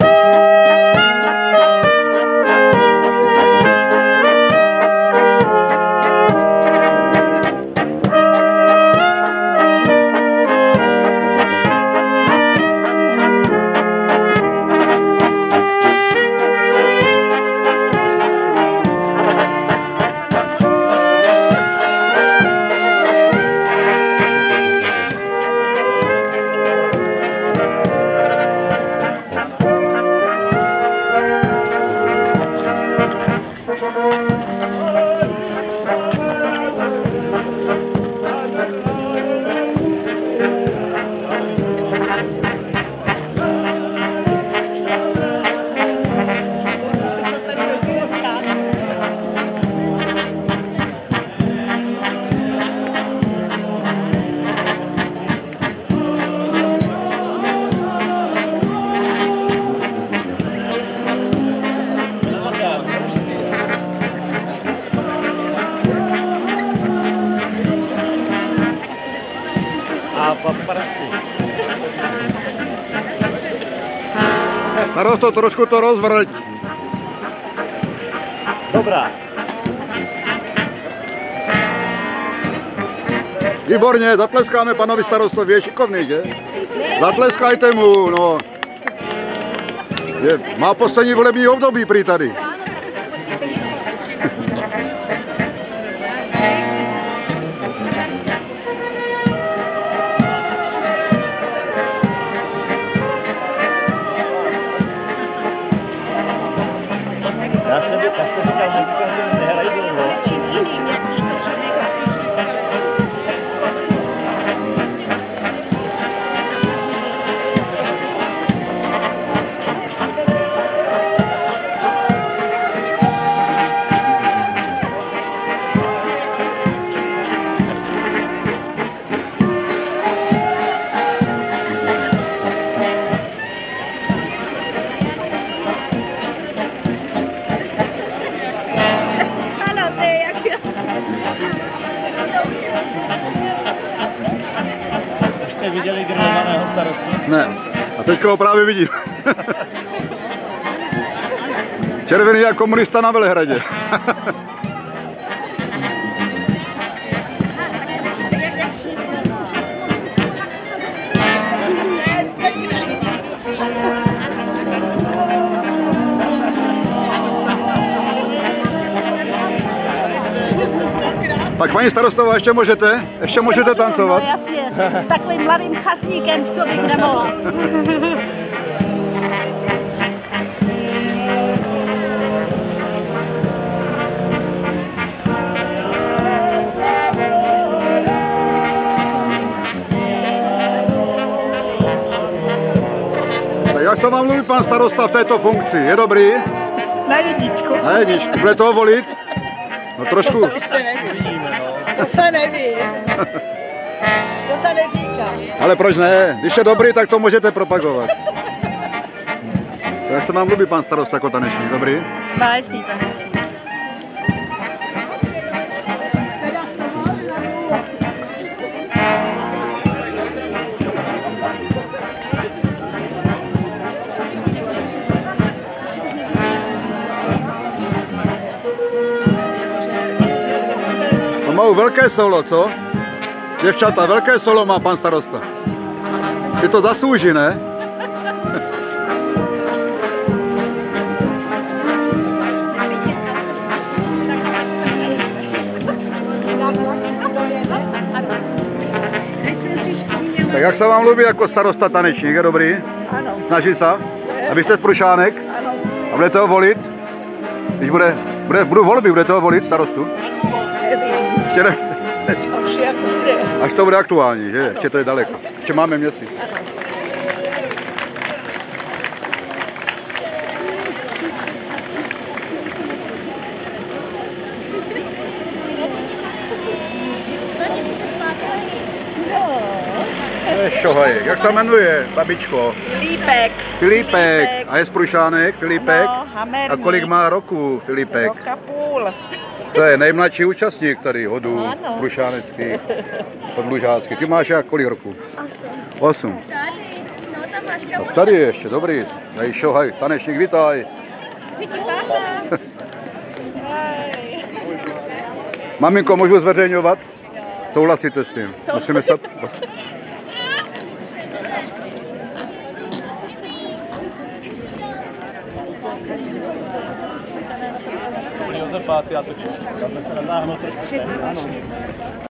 A paparazzi. Starosto, trošku to rozvrť. Dobrá. Výborně, zatleskáme panovi starostovi, je šikovný, že? Zatleskajte mu, no. Je, má poslední volební období prý tady. Já jsem viděli grilovaného starostu? Ne, a teďka ho právě vidím. Červený jak komunista na Velehradě. Tak paní starostová, ještě můžete? Ještě můžete tancovat? No jasně, s takovým mladým chasníkem, co bych nemohla. Jak se vám mluví pan starosta v této funkci? Je dobrý? Na jedničku. Na jedničku. Bude toho volit? No trošku. To se neví. To se neví. To se neříká. Ale proč ne? Když je dobrý, tak to můžete propagovat. Tak jak se vám líbí pan starosta jako tanečník? Dobrý? Báječný taneční. Má velké solo, co? Děvčata, velké solo má pan starosta. Ty to zaslouží, ne? Tak jak se vám líbí jako starosta tanečník, je dobrý? Ano, Snaží se? A vy jste z Prušánek? ano. A budete ho volit? Když bude, bude, budou volby, budete ho volit starostu? Nevím. Ještě ne, Až jak bude. až to bude aktuální, že? Ještě to je daleko. Ještě máme měsíc. Šohaj. Jak se jmenuje, babičko? Lípek. Filipek. A je z Prušánek, Filipek? No, hamerník. A kolik má roku Filipek? Roka půl. To je nejmladší účastník tady hodu Ano. Prušánecký, podlužácký. Ty máš jak kolik roku? Osm. Osm. máš kamoše. Tady je ještě, dobrý. Hej, šohaj, tanečník, vítaj. Díky, pápa. Maminko, můžu zveřejňovat? Souhlasíte s tím? Musíme se... Josefáci, já. Tam se natáhnu trošku. Ano.